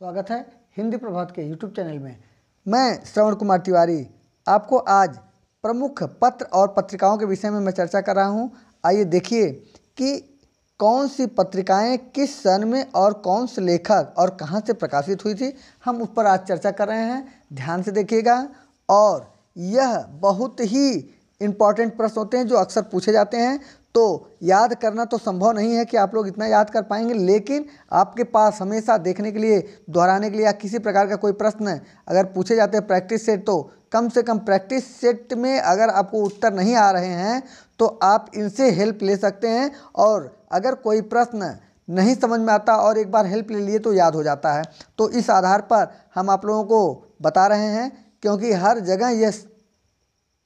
स्वागत है हिंदी प्रभात के यूट्यूब चैनल में। मैं श्रवण कुमार तिवारी। आपको आज प्रमुख पत्र और पत्रिकाओं के विषय में मैं चर्चा कर रहा हूँ। आइए देखिए कि कौन सी पत्रिकाएँ किस सन में और कौन से लेखक और कहाँ से प्रकाशित हुई थी, हम उस पर आज चर्चा कर रहे हैं। ध्यान से देखिएगा। और यह बहुत ही इंपॉर्टेंट प्रश्न होते हैं जो अक्सर पूछे जाते हैं। तो याद करना तो संभव नहीं है कि आप लोग इतना याद कर पाएँगे, लेकिन आपके पास हमेशा देखने के लिए, दोहराने के लिए या किसी प्रकार का कोई प्रश्न अगर पूछे जाते हैं प्रैक्टिस सेट तो कम से कम प्रैक्टिस सेट में अगर आपको उत्तर नहीं आ रहे हैं तो आप इनसे हेल्प ले सकते हैं और अगर कोई प्रश्न नहीं समझ में आता और एक बार हेल्प ले लिए तो याद हो जाता है। तो इस आधार पर हम आप लोगों को बता रहे हैं, क्योंकि हर जगह यह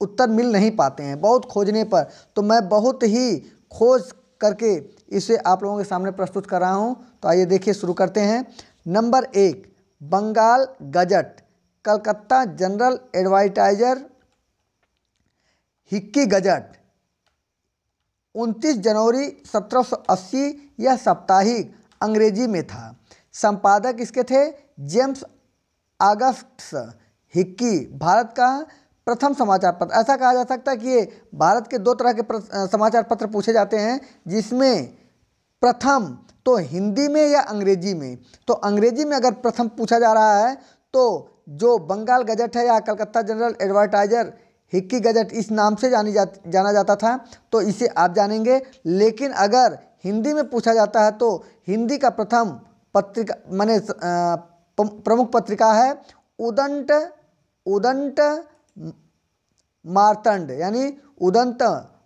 उत्तर मिल नहीं पाते हैं, बहुत खोजने पर। तो मैं बहुत ही खोज करके इसे आप लोगों के सामने प्रस्तुत कर रहा हूँ। तो आइए देखिए, शुरू करते हैं। नंबर एक, Bengal gazette, Calcutta general advertiser Hicky gazette 29 जनवरी 1780 यह साप्ताहिक अंग्रेज़ी में था। संपादक इसके थे जेम्स आगस्ट, हिक्की, भारत का प्रथम समाचार पत्र। ऐसा कहा जा सकता है कि ये भारत के दो तरह के समाचार पत्र पूछे जाते हैं, जिसमें प्रथम तो हिंदी में या अंग्रेज़ी में। तो अंग्रेज़ी में अगर प्रथम पूछा जा रहा है तो जो बंगाल गजट है या Calcutta general advertiser, Hicky gazette, इस नाम से जानी जा जाना जाता था तो इसे आप जानेंगे। लेकिन अगर हिंदी में पूछा जाता है तो हिंदी का प्रथम पत्रिका, माने प्रमुख पत्रिका है उदंट उदंट मारतंड, यानी उदंत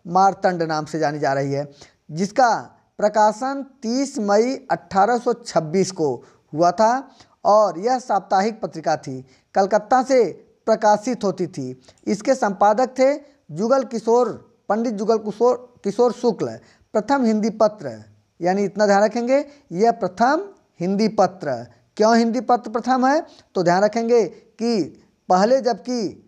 मारतंड नाम से जानी जा रही है, जिसका प्रकाशन 30 मई 1826 को हुआ था और यह साप्ताहिक पत्रिका थी। कलकत्ता से प्रकाशित होती थी। इसके संपादक थे जुगल किशोर, पंडित जुगल किशोर किशोर शुक्ल। प्रथम हिंदी पत्र, यानी इतना ध्यान रखेंगे, यह प्रथम हिंदी पत्र। क्यों हिंदी पत्र प्रथम है? तो ध्यान रखेंगे कि पहले जबकि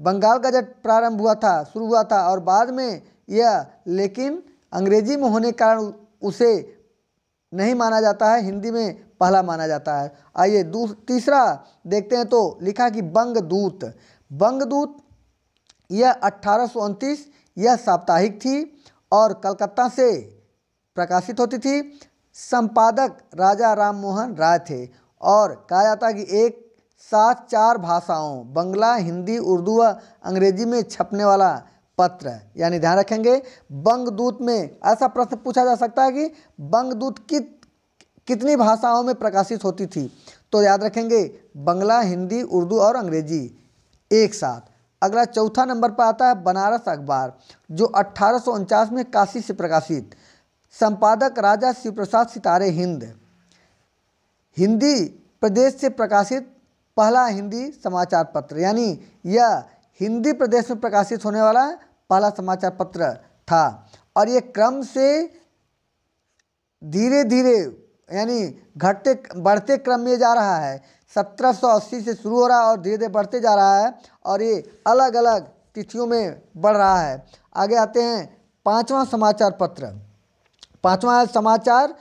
बंगाल गजट प्रारंभ हुआ था, शुरू हुआ था और बाद में यह, लेकिन अंग्रेज़ी में होने के कारण उसे नहीं माना जाता है, हिंदी में पहला माना जाता है। आइए तीसरा देखते हैं तो लिखा कि बंगदूत। बंगदूत, यह अट्ठारह यह साप्ताहिक थी और कलकत्ता से प्रकाशित होती थी। संपादक राजा राम मोहन राय थे और कहा जाता है कि एक साथ चार भाषाओं, बंगला, हिंदी, उर्दू व अंग्रेज़ी में छपने वाला पत्र। यानी ध्यान रखेंगे, बंगदूत में ऐसा प्रश्न पूछा जा सकता है कि बंगदूत कित, कितनी भाषाओं में प्रकाशित होती थी? तो याद रखेंगे, बंगला, हिंदी, उर्दू और अंग्रेज़ी एक साथ। अगला चौथा नंबर पर आता है बनारस अखबार, जो अट्ठारह में काशी से प्रकाशित। संपादक राजा शिवप्रसाद सितारे हिंद। हिंदी प्रदेश से प्रकाशित पहला हिंदी समाचार पत्र, यानी यह हिंदी प्रदेश में प्रकाशित होने वाला पहला समाचार पत्र था। और ये क्रम से धीरे धीरे यानी घटते, बढ़ते क्रम में जा रहा है। 1780 से शुरू हो रहा है और धीरे धीरे बढ़ते जा रहा है और ये अलग अलग तिथियों में बढ़ रहा है। आगे आते हैं पांचवा समाचार पत्र। पांचवा समाचार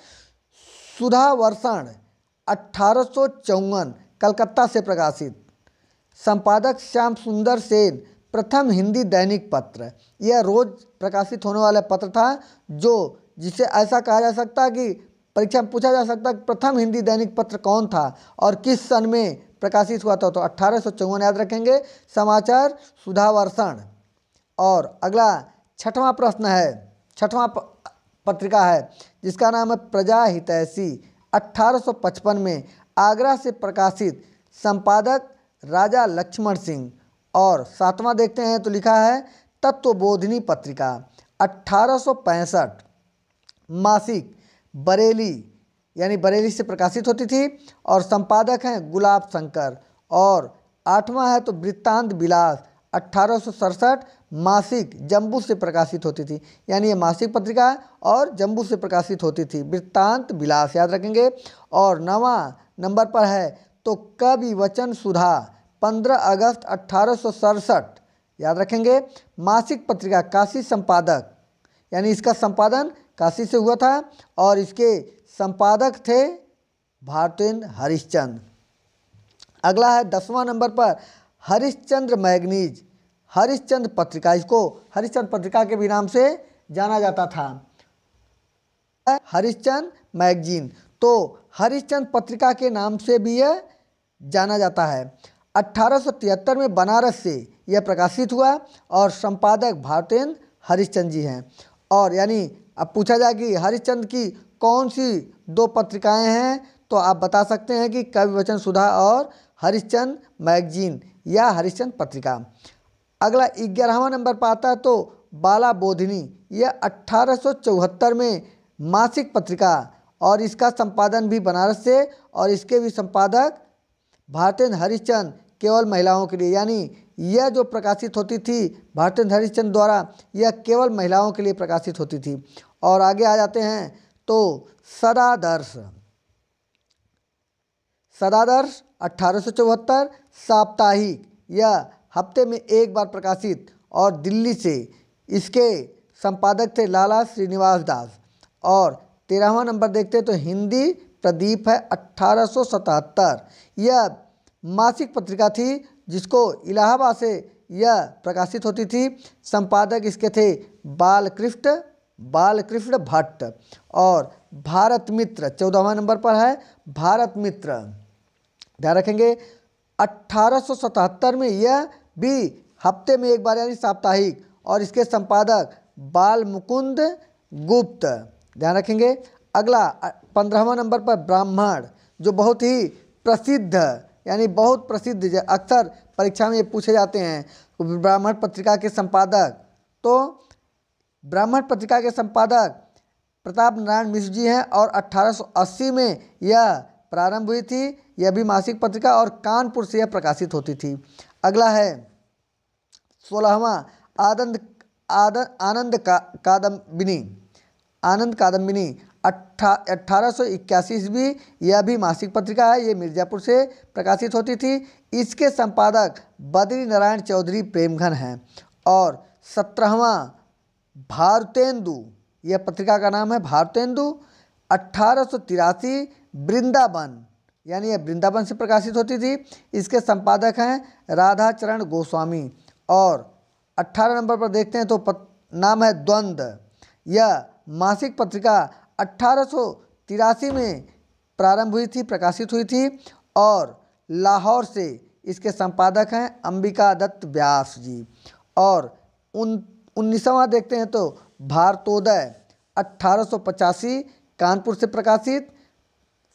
सुधा वर्षण अट्ठारह कलकत्ता से प्रकाशित। संपादक श्याम सुंदर सेन, प्रथम हिंदी दैनिक पत्र। यह रोज प्रकाशित होने वाला पत्र था, जो जिसे ऐसा कहा जा सकता कि परीक्षा में पूछा जा सकता है प्रथम हिंदी दैनिक पत्र कौन था और किस सन में प्रकाशित हुआ था। तो अट्ठारह याद रखेंगे। समाचार सुधावर्षण और अगला छठवां प्रश्न है, छठवां पत्रिका है, जिसका नाम है प्रजा हितैषी 1855 में आगरा से प्रकाशित संपादक राजा लक्ष्मण सिंह। और सातवां देखते हैं तो लिखा है, तत्वबोधिनी पत्रिका, अट्ठारह मासिक बरेली, यानी बरेली से प्रकाशित होती थी। और संपादक हैं गुलाब शंकर। और आठवां है तो वृत्तांत विलास अट्ठारह मासिक जम्बू से प्रकाशित होती थी। यानी ये मासिक पत्रिका है और जम्बू से प्रकाशित होती थी। वृत्तांत विलास याद रखेंगे। और नवा नंबर पर है तो कवि वचन सुधा 15 अगस्त अट्ठारह याद रखेंगे, मासिक पत्रिका काशी संपादक, यानी इसका संपादन काशी से हुआ था, और इसके संपादक थे भारतेंद्र हरिश्चंद्र। अगला है दसवां नंबर पर, हरिश्चंद्र मैगनीज। हरिश्चंद्र पत्रिका, इसको हरिश्चंद्र पत्रिका के भी नाम से जाना जाता था। हरिश्चंद्र मैगजीन। तो हरिश्चंद्र पत्रिका के नाम से भी यह जाना जाता है। अट्ठारह में बनारस से यह प्रकाशित हुआ और संपादक भारतेंद्र हरिश्चंद्र जी हैं। और यानी अब पूछा जाए कि हरिश्चंद्र की कौन सी दो पत्रिकाएँ हैं तो आप बता सकते हैं कि कवि वचन सुधा और हरिश्चंद्र मैगजीन या हरिश्चंद्र पत्रिका। अगला ग्यारहवा नंबर पर आता है तो बाला बोधिनी यह अट्ठारह में मासिक पत्रिका और इसका संपादन भी बनारस से और इसके भी संपादक भारतेंद्र हरिश्चंद्र केवल महिलाओं के लिए। यानी यह जो प्रकाशित होती थी भारतेंद्र हरिश्चंद्र द्वारा, यह केवल महिलाओं के लिए प्रकाशित होती थी। और आगे आ जाते हैं तो सदादर्श। सदादर्श अट्ठारह साप्ताहिक, यह हफ़्ते में एक बार प्रकाशित और दिल्ली से इसके संपादक थे लाला श्रीनिवास दास। और तेरहवा नंबर देखते हैं तो हिंदी प्रदीप है अट्ठारह यह मासिक पत्रिका थी जिसको इलाहाबाद से यह प्रकाशित होती थी। संपादक इसके थे बालकृष्ण बालकृष्ण भट्ट। और भारत मित्र, चौदहवा नंबर पर है भारत मित्र। ध्यान रखेंगे, अट्ठारह में यह भी हफ़्ते में एक बार यानी साप्ताहिक। और इसके संपादक बाल मुकुंद गुप्त। ध्यान रखेंगे। अगला, पंद्रहवा नंबर पर ब्राह्मण, जो बहुत ही प्रसिद्ध, यानी बहुत प्रसिद्ध अक्सर परीक्षा में ये पूछे जाते हैं, ब्राह्मण पत्रिका के संपादक। तो ब्राह्मण पत्रिका के संपादक प्रताप नारायण मिश्र जी हैं और 1880 में यह प्रारंभ हुई थी। यह भी मासिक पत्रिका और कानपुर से यह प्रकाशित होती थी। अगला है, सोलहवा आनंद आनंद का कादम्बिनी आनंद कादम्बिनी अट्ठा अट्ठारह सौ इक्यासी ईस्वी यह भी मासिक पत्रिका है ये मिर्ज़ापुर से प्रकाशित होती थी। इसके संपादक बद्री नारायण चौधरी प्रेमघन हैं। और सत्रहवा भारतेंदु यह पत्रिका का नाम है भारतेंदु अट्ठारह सौ वृंदावन यानी यह वृंदावन से प्रकाशित होती थी। इसके संपादक हैं राधाचरण गोस्वामी। और 18 नंबर पर देखते हैं तो पत, नाम है द्वंद्व यह मासिक पत्रिका अट्ठारह में प्रारंभ हुई थी, प्रकाशित हुई थी और लाहौर से इसके संपादक हैं अंबिका दत्त व्यास जी। और उन, उन्नीसवा देखते हैं तो भारतोदय अट्ठारह कानपुर से प्रकाशित।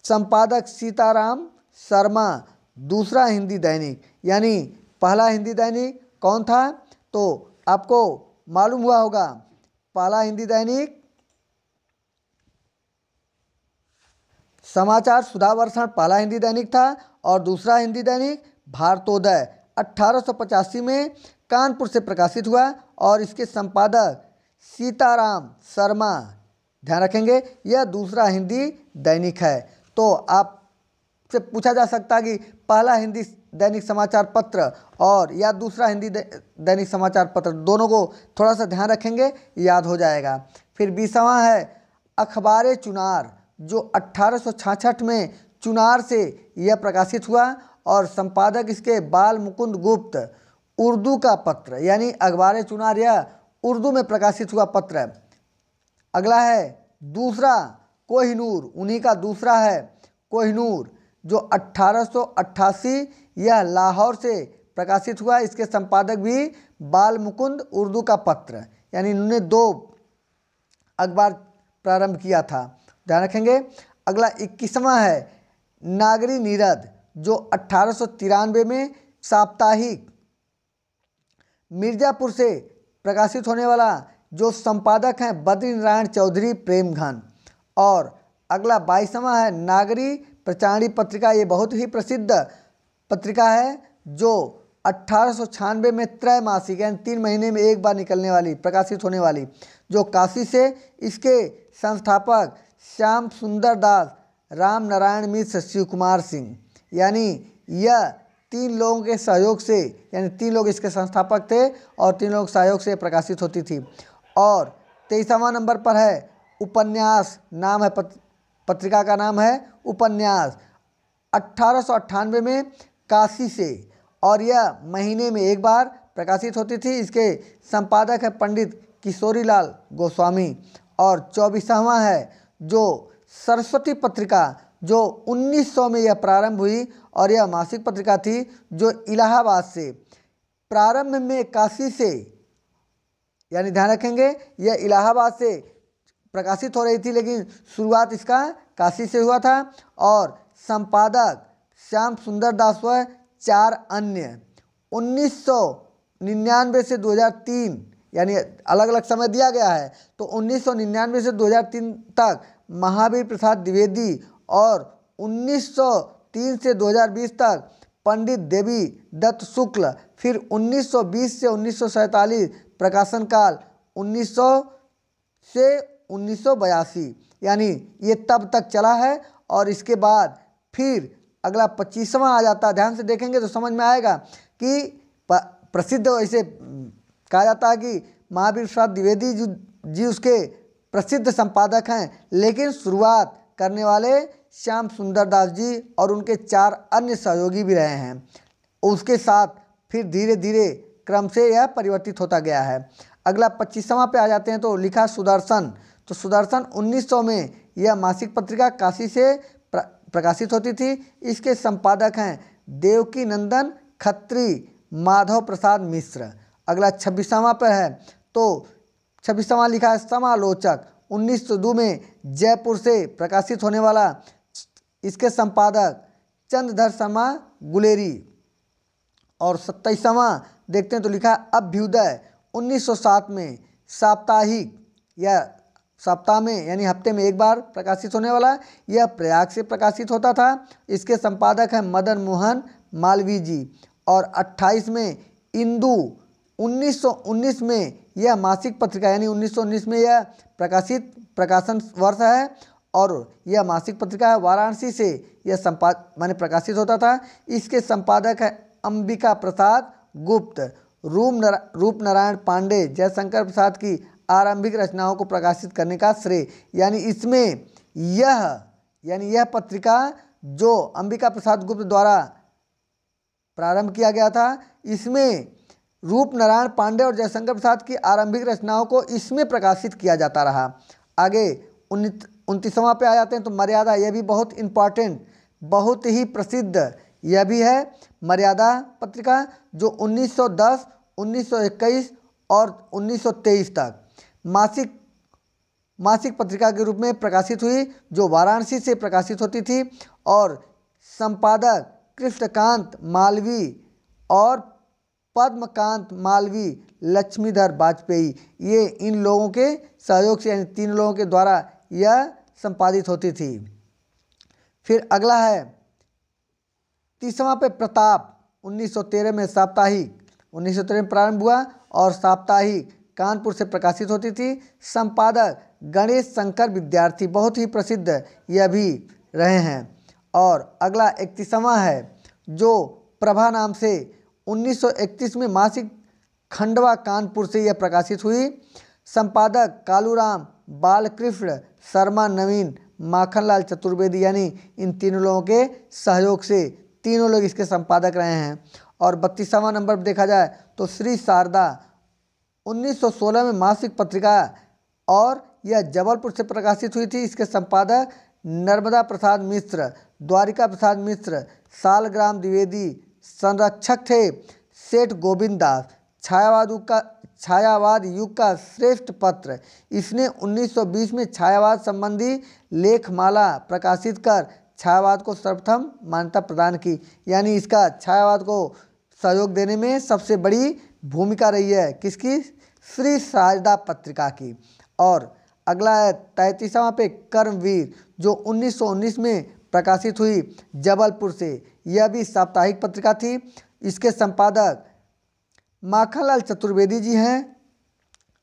संपादक सीताराम शर्मा, दूसरा हिंदी दैनिक, यानी पहला हिंदी दैनिक कौन था? तो आपको मालूम हुआ होगा, पहला हिंदी दैनिक समाचार सुधावर्षण, पहला हिंदी दैनिक था और दूसरा हिंदी दैनिक भारतोदय अट्ठारह में कानपुर से प्रकाशित हुआ और इसके संपादक सीताराम शर्मा। ध्यान रखेंगे, यह दूसरा हिंदी दैनिक है। तो आप से पूछा जा सकता कि पहला हिंदी दैनिक समाचार पत्र और या दूसरा हिंदी दैनिक समाचार पत्र दोनों को थोड़ा सा ध्यान रखेंगे, याद हो जाएगा। फिर बीसवा है, अखबार चुनार जो अट्ठारह में चुनार से यह प्रकाशित हुआ और संपादक इसके बाल मुकुंद गुप्त उर्दू का पत्र, यानी अखबार चुनार यह उर्दू में प्रकाशित हुआ पत्र। अगला है, दूसरा, कोहिनूर, उन्हीं का दूसरा है, कोहिनूर, जो अट्ठारह यह लाहौर से प्रकाशित हुआ, इसके संपादक भी बाल मुकुंद उर्दू का पत्र, यानी इन्होंने दो अखबार प्रारंभ किया था। ध्यान रखेंगे। अगला इक्कीसवां है, नागरी नीरद, जो अट्ठारह में साप्ताहिक मिर्ज़ापुर से प्रकाशित होने वाला, जो संपादक हैं बद्री नारायण चौधरी प्रेमघन। और अगला बाईसवा है, नागरी प्रचारणी पत्रिका, ये बहुत ही प्रसिद्ध पत्रिका है, जो अट्ठारह में त्रैमासिक, यानी तीन महीने में एक बार निकलने वाली, प्रकाशित होने वाली, जो काशी से इसके संस्थापक श्याम सुंदर दास, राम नारायण मिश्र शिव कुमार सिंह। यानी यह तीन लोगों के सहयोग से, यानी तीन लोग इसके संस्थापक थे और तीन लोग सहयोग से प्रकाशित होती थी। और तेईसवा नंबर पर है उपन्यास, नाम है पत्रिका का नाम है उपन्यास। अट्ठारह में काशी से, और यह महीने में एक बार प्रकाशित होती थी। इसके संपादक है पंडित किशोरीलाल गोस्वामी। और चौबीसवां है जो सरस्वती पत्रिका, जो 1900 में यह प्रारंभ हुई और यह मासिक पत्रिका थी, जो इलाहाबाद से प्रारंभ में काशी से, यानी ध्यान रखेंगे, यह इलाहाबाद से प्रकाशित हो रही थी, लेकिन शुरुआत इसका काशी से हुआ था और संपादक श्याम सुंदर दास व चार अन्य। उन्नीस सौ निन्यानवे से 2003 यानी अलग अलग समय दिया गया है। तो 1999 से 2003 तक महावीर प्रसाद द्विवेदी और 1903 से 2020 तक पंडित देवी दत्त शुक्ल, फिर 1920 से उन्नीस प्रकाशन काल 1900 से उन्नीस सौ बयासी। यानी ये तब तक चला है और इसके बाद फिर अगला पच्चीसवां आ जाता है। ध्यान से देखेंगे तो समझ में आएगा कि प्रसिद्ध ऐसे कहा जाता है कि महावीर प्रसाद द्विवेदी जी उसके प्रसिद्ध संपादक हैं। लेकिन शुरुआत करने वाले श्याम सुंदर दास जी और उनके चार अन्य सहयोगी भी रहे हैं। उसके साथ फिर धीरे धीरे क्रम से यह परिवर्तित होता गया है। अगला पच्चीसवां पे आ जाते हैं तो लिखा सुदर्शन। तो सुदर्शन 1900 में यह मासिक पत्रिका काशी से प्र, प्रकाशित होती थी। इसके संपादक हैं देवकी नंदन खत्री माधव प्रसाद मिश्र। अगला छब्बीसवां पर है। तो छब्बीसवां लिखा है, समालोचक। उन्नीस सौ दो में जयपुर से प्रकाशित होने वाला इसके संपादक चंद्रधर शर्मा गुलेरी। और सत्ताईसवां देखते हैं तो लिखा है, अभ्युदय। 1907 में साप्ताहिक या सप्ताह में, यानी हफ़्ते में एक बार प्रकाशित होने वाला यह प्रयाग से प्रकाशित होता था। इसके संपादक हैं मदन मोहन मालवीय जी। और 28 में इंदू 1919 में यह मासिक पत्रिका, यानी 1919 में यह प्रकाशित, प्रकाशन वर्ष है और यह मासिक पत्रिका है। वाराणसी से यह संपाद माने प्रकाशित होता था। इसके संपादक है अंबिका प्रसाद गुप्त, रूप नरा, रूप नारायण पांडे, जयशंकर प्रसाद की आरंभिक रचनाओं को प्रकाशित करने का श्रेय। यानी इसमें यह, यानी यह पत्रिका जो अंबिका प्रसाद गुप्त द्वारा प्रारंभ किया गया था, इसमें रूप नारायण पांडे और जयशंकर प्रसाद की आरंभिक रचनाओं को इसमें प्रकाशित किया जाता रहा। आगे उनतीसवां पे आ जाते हैं तो मर्यादा यह भी बहुत इंपॉर्टेंट बहुत ही प्रसिद्ध यह भी है। मर्यादा पत्रिका जो 1910, 1921 और 1923 तक मासिक मासिक पत्रिका के रूप में प्रकाशित हुई जो वाराणसी से प्रकाशित होती थी और संपादक कृष्णकांत मालवी और पद्मकांत, मालवी, लक्ष्मीधर वाजपेयी ये इन लोगों के सहयोग से, यानी तीन लोगों के द्वारा यह संपादित होती थी। फिर अगला है, तीसवा पे प्रताप 1913 में साप्ताहिक। 1913 में प्रारंभ हुआ और साप्ताहिक कानपुर से प्रकाशित होती थी। संपादक गणेश शंकर, विद्यार्थी, बहुत ही प्रसिद्ध, यह भी रहे हैं। और अगला इकतीसवां है, जो प्रभा नाम से 1931 में मासिक खंडवा कानपुर से यह प्रकाशित हुई। संपादक कालूराम बालकृष्ण शर्मा, नवीन माखनलाल चतुर्वेदी, यानी इन तीनों लोगों के सहयोग से तीनों लोग इसके संपादक रहे हैं। और बत्तीसवां नंबर पर देखा जाए तो श्री शारदा 1916 में मासिक पत्रिका और यह जबलपुर से प्रकाशित हुई थी। इसके संपादक नर्मदा प्रसाद मिश्र, द्वारिका प्रसाद मिश्र, सालग्राम द्विवेदी संरक्षक थे। सेठ गोविंद दास, छायावाद युग का छायावाद युग का श्रेष्ठ पत्र। इसने 1920 में छायावाद संबंधी लेखमाला प्रकाशित कर छायावाद को सर्वप्रथम मान्यता प्रदान की। यानी इसका छायावाद को सहयोग देने में सबसे बड़ी भूमिका रही है किसकी? श्री शारदा पत्रिका की। और अगला है तैतीसवां पे कर्मवीर, जो 1919 में प्रकाशित हुई जबलपुर से। यह भी साप्ताहिक पत्रिका थी। इसके संपादक माखनलाल चतुर्वेदी जी हैं।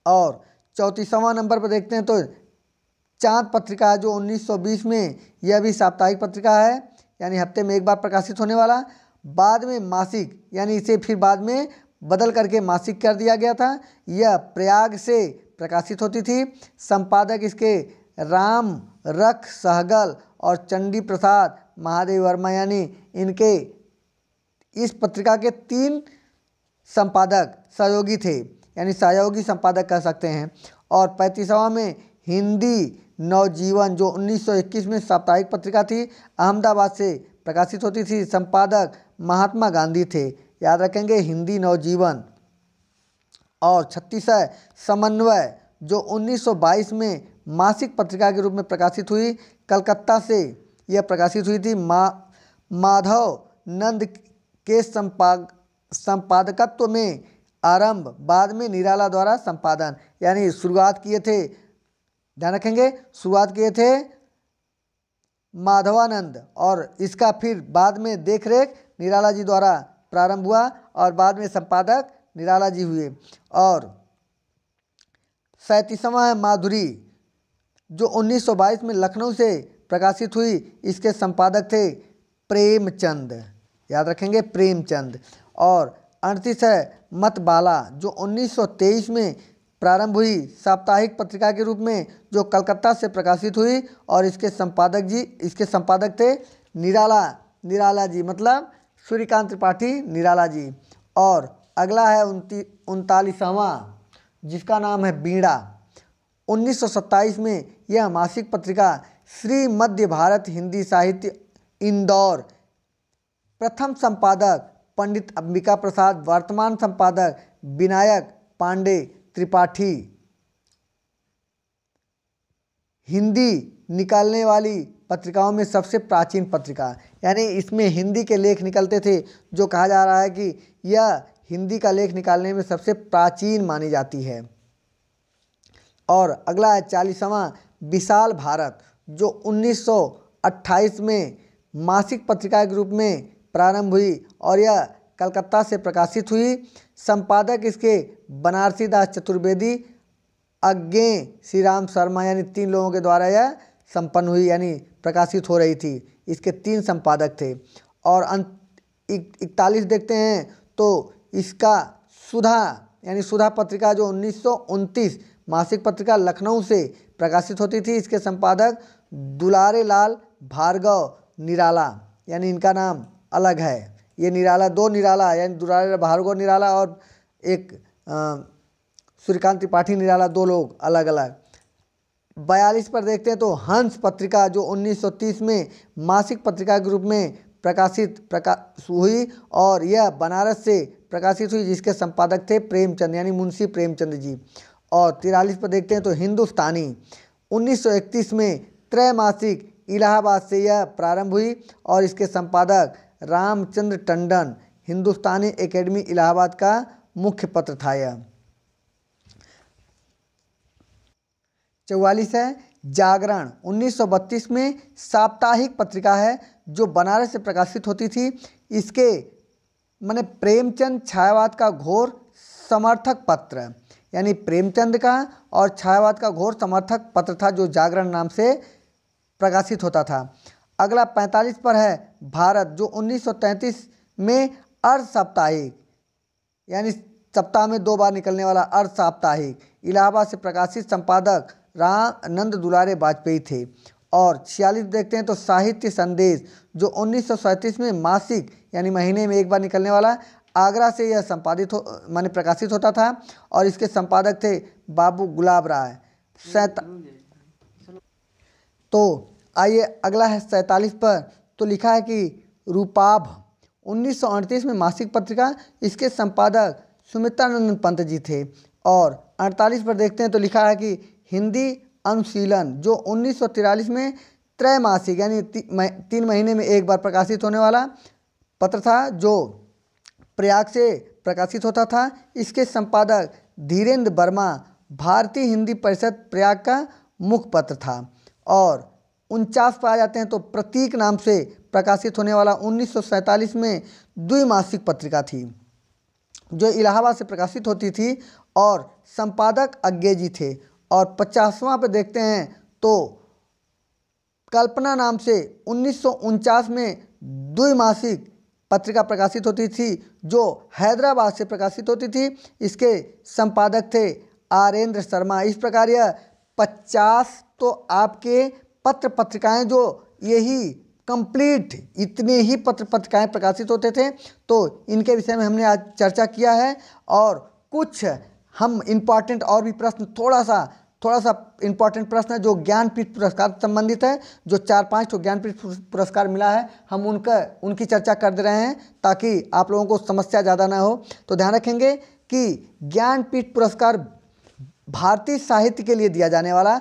और चौंतीसवां नंबर पर देखते हैं तो चाँद पत्रिका जो 1920 में यह भी साप्ताहिक पत्रिका है, यानी हफ़्ते में एक बार प्रकाशित होने वाला। बाद में मासिक, यानी इसे फिर बाद में बदल करके मासिक कर दिया गया था। यह प्रयाग से प्रकाशित होती थी। संपादक इसके राम रख सहगल और चंडी प्रसाद महादेव वर्मा यानी इनके इस पत्रिका के तीन संपादक सहयोगी थे, यानी सहयोगी संपादक कह सकते हैं। और पैंतीसवा में हिंदी नवजीवन, जो 1921 में साप्ताहिक पत्रिका थी, अहमदाबाद से प्रकाशित होती थी। संपादक महात्मा गांधी थे। याद रखेंगे, हिंदी नवजीवन। और छत्तीस समन्वय, जो 1922 में मासिक पत्रिका के रूप में प्रकाशित हुई, कलकत्ता से यह प्रकाशित हुई थी। मा, माधव नंद के संपाद संपादकत्व में आरंभ, बाद में निराला द्वारा संपादन, यानी शुरुआत किए थे। ध्यान रखेंगे, शुरुआत किए थे माधवानंद और इसका फिर बाद में देखरेख निराला जी द्वारा प्रारंभ हुआ और बाद में संपादक निराला जी हुए। और सैंतीसवा है माधुरी, जो 1922 में लखनऊ से प्रकाशित हुई। इसके संपादक थे प्रेमचंद। याद रखेंगे प्रेमचंद। और अड़तीस है मतबाला, जो 1923 में प्रारंभ हुई साप्ताहिक पत्रिका के रूप में, जो कलकत्ता से प्रकाशित हुई। और इसके संपादक जी, इसके संपादक थे निराला निराला जी मतलब सूर्यकांत त्रिपाठी, निराला जी। और अगला है उनती जिसका नाम है बीड़ा। 1927 में यह मासिक पत्रिका श्री मध्य भारत हिंदी साहित्य इंदौर। प्रथम संपादक पंडित अंबिका प्रसाद, वर्तमान संपादक विनायक पांडे त्रिपाठी। हिंदी निकालने वाली पत्रिकाओं में सबसे प्राचीन पत्रिका, यानी इसमें हिंदी के लेख निकलते थे, जो कहा जा रहा है कि यह हिंदी का लेख निकालने में सबसे प्राचीन मानी जाती है। और अगला है चालीसवां, विशाल भारत। जो 1928 में मासिक पत्रिका के रूप में प्रारंभ हुई और यह कलकत्ता से प्रकाशित हुई। संपादक इसके बनारसी दास चतुर्वेदी, अज्ञे श्री राम शर्मा, यानी तीन लोगों के द्वारा यह संपन्न हुई, यानी प्रकाशित हो रही थी। इसके तीन संपादक थे। और अंत इकतालीस देखते हैं तो इसका सुधा, यानी सुधा पत्रिका जो उन्नीस सौ उनतीस मासिक पत्रिका लखनऊ से प्रकाशित होती थी। इसके संपादक दुलारे लाल भार्गव निराला, यानी इनका नाम अलग है। ये निराला, दो निराला, यानी दुलारे भार्गव निराला और एक सूर्यकांत त्रिपाठी निराला, दो लोग अलग अलग बयालीस पर देखते हैं तो हंस पत्रिका जो 1930 में मासिक पत्रिका के रूप में प्रकाशित प्रकाश हुई और यह बनारस से प्रकाशित हुई, जिसके संपादक थे प्रेमचंद, यानी मुंशी प्रेमचंद जी। और तिरालीस पर देखते हैं तो हिंदुस्तानी। 1931 में त्रैमासिक इलाहाबाद से यह प्रारंभ हुई और इसके संपादक रामचंद्र टंडन, हिंदुस्तानी एकेडमी इलाहाबाद का मुख्य पत्र था यह। चौवालीस है, जागरण। 1932 में साप्ताहिक पत्रिका है जो बनारस से प्रकाशित होती थी। इसके, मैंने प्रेमचंद छायावाद का घोर समर्थक पत्र। यानी प्रेमचंद का और छायावाद का घोर समर्थक पत्र था जो जागरण नाम से प्रकाशित होता था। अगला 45 पर है, भारत, जो 1933 में अर्ध साप्ताहिक यानी सप्ताह में दो बार निकलने वाला अर्ध साप्ताहिक इलाहाबाद से प्रकाशित संपादक राम नंद दुलारे वाजपेयी थे। और छियालीस देखते हैं तो साहित्य संदेश, जो उन्नीस सौ सैंतीस में मासिक, यानी महीने में एक बार निकलने वाला आगरा से यह संपादित हो माने प्रकाशित होता था और इसके संपादक थे बाबू गुलाब राय। सैता तो आइए अगला है सैतालीस पर। तो लिखा है कि रूपाभ उन्नीस सौ अड़तीस में मासिक पत्रिका इसके संपादक सुमित्रानंद पंत जी थे। और अड़तालीस पर देखते हैं तो लिखा है कि हिंदी अनुशीलन जो उन्नीस में त्रैमासिक यानी ती, तीन महीने में एक बार प्रकाशित होने वाला पत्र था जो प्रयाग से प्रकाशित होता था। इसके संपादक धीरेन्द्र वर्मा भारतीय हिंदी परिषद प्रयाग का मुख्य पत्र था और उनचास पर आ जाते हैं तो प्रतीक नाम से प्रकाशित होने वाला उन्नीस सौ सैंतालीस में द्विमासिक पत्रिका थी, जो इलाहाबाद से प्रकाशित होती थी और संपादक अज्ञे जी थे। और पचासवां पे देखते हैं तो कल्पना नाम से उन्नीस सौ उनचास में द्विमासिक पत्रिका प्रकाशित होती थी, जो हैदराबाद से प्रकाशित होती थी। इसके संपादक थे आरेंद्र शर्मा। इस प्रकार यह पचास तो आपके पत्र पत्रिकाएँ जो यही कंप्लीट इतने ही पत्र पत्रिकाएँ प्रकाशित होते थे। तो इनके विषय में हमने आज चर्चा किया है और कुछ हम इंपॉर्टेंट और भी प्रश्न थोड़ा सा थोड़ा सा इंपॉर्टेंट प्रश्न है, जो ज्ञानपीठ पुरस्कार संबंधित है, जो चार पाँच तो ज्ञानपीठ पुरस्कार मिला है, हम उनका, उनकी चर्चा कर दे रहे हैं, ताकि आप लोगों को समस्या ज़्यादा ना हो। तो ध्यान रखेंगे कि ज्ञानपीठ पुरस्कार भारतीय साहित्य के लिए दिया जाने वाला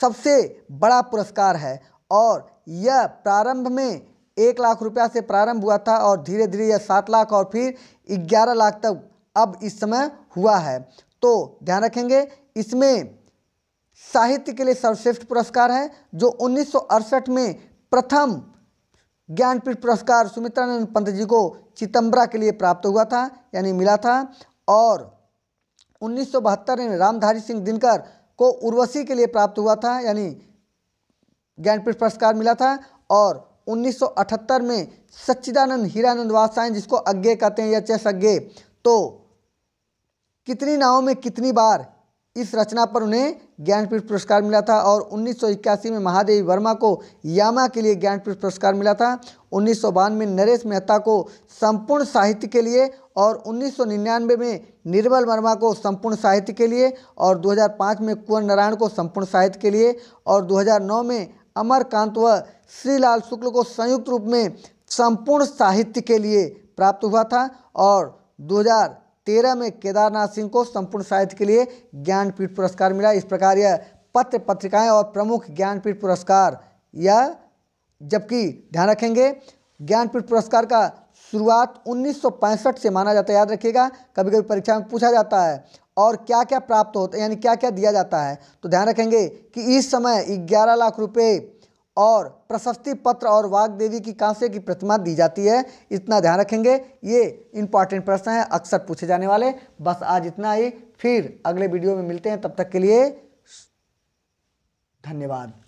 सबसे बड़ा पुरस्कार है, और यह प्रारंभ में एक लाख रुपया से प्रारंभ हुआ था, और धीरे धीरे यह सात लाख और फिर ग्यारह लाख तक अब इस समय हुआ है। तो ध्यान रखेंगे, इसमें साहित्य के लिए सर्वश्रेष्ठ पुरस्कार है, जो उन्नीस सौ अड़सठ में प्रथम ज्ञानपीठ पुरस्कार सुमित्रानंद पंत जी को चितंबरा के लिए प्राप्त हुआ था, यानी मिला था। और उन्नीस सौ बहत्तर में रामधारी सिंह दिनकर को उर्वशी के लिए प्राप्त हुआ था, यानी ज्ञानपीठ पुरस्कार मिला था। और 1978 में सच्चिदानंद हीरानंद वासायन जिसको अज्ञे कहते हैं या चेस अज्ञे तो कितनी नावों में कितनी बार इस रचना पर उन्हें ज्ञानपीठ पुरस्कार मिला था और उन्नीस सौ इक्यासी में महादेवी वर्मा को यामा के लिए ज्ञानपीठ पुरस्कार मिला था, उन्नीस में नरेश मेहता को संपूर्ण साहित्य के लिए और 1999 में निर्मल वर्मा को संपूर्ण साहित्य के लिए और 2005 में कुंवर नारायण को संपूर्ण साहित्य के लिए और 2009 में अमरकांत व श्रीलाल शुक्ल को संयुक्त रूप में संपूर्ण साहित्य के लिए प्राप्त हुआ था और 2013 में केदारनाथ सिंह को संपूर्ण साहित्य के लिए ज्ञानपीठ पुरस्कार मिला। इस प्रकार यह पत्र पत्रिकाएँ और प्रमुख ज्ञानपीठ पुरस्कार यह, जबकि ध्यान रखेंगे, ज्ञानपीठ पुरस्कार का शुरुआत 1965 से माना जाता है। याद रखिएगा, कभी कभी परीक्षा में पूछा जाता है और क्या क्या प्राप्त होता है, यानी क्या क्या दिया जाता है। तो ध्यान रखेंगे कि इस समय ग्यारह लाख रुपए और प्रशस्ति पत्र और वाग देवी की कांसे की प्रतिमा दी जाती है। इतना ध्यान रखेंगे। ये इंपॉर्टेंट प्रश्न है, अक्सर पूछे जाने वाले। बस आज इतना ही। फिर अगले वीडियो में मिलते हैं। तब तक के लिए धन्यवाद।